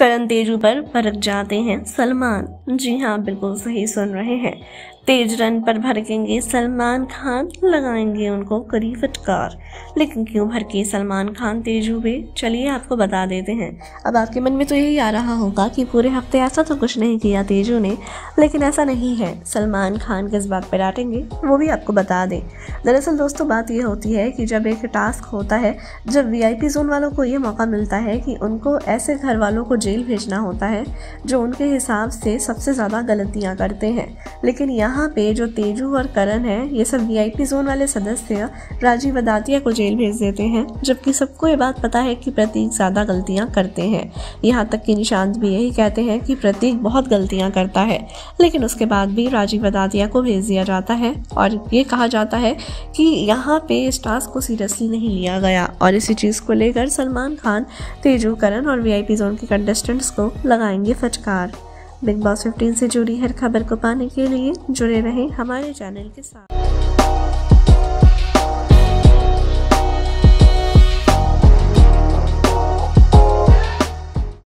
करण तेजू पर भड़क जाते हैं। सलमान जी हाँ बिल्कुल सही सुन रहे हैं। तेज रन पर भड़केंगे सलमान खान, लगाएँगे उनको करी फटकार। लेकिन क्यों भड़के सलमान खान तेजू पे चलिए आपको बता देते हैं। अब आपके मन में तो यही आ रहा होगा कि पूरे हफ़्ते ऐसा तो कुछ नहीं किया तेजू ने, लेकिन ऐसा नहीं है। सलमान खान किस बात पर डांटेंगे, वो भी आपको बता दें। दरअसल दोस्तों, बात ये होती है कि जब एक टास्क होता है, जब वीआईपी जोन वालों को ये मौका मिलता है कि उनको ऐसे घर वालों को जेल भेजना होता है, जो उनके हिसाब से सबसे ज़्यादा गलतियाँ करते हैं। लेकिन यहाँ पे जो तेजू और करण है, ये सब वीआईपी जोन वाले सदस्य राजीव अदातिया को जेल भेज देते हैं, जबकि सबको ये बात पता है कि प्रतीक ज़्यादा गलतियाँ करते हैं। यहाँ तक कि निशांत भी यही कहते हैं कि प्रतीक बहुत गलतियाँ करता है, लेकिन उसके बाद भी राजीव अदातिया को भेज दिया जाता है, और ये कहा जाता है कि यहाँ पे इस टास्क को सीरियसली नहीं लिया गया, और इसी चीज़ को लेकर सलमान खान, तेजू, करण और वीआईपी जोन के कंटेस्टेंट्स को लगाएँगे फटकार। बिग बॉस 15 से जुड़ी हर खबर को पाने के लिए जुड़े रहें हमारे चैनल के साथ।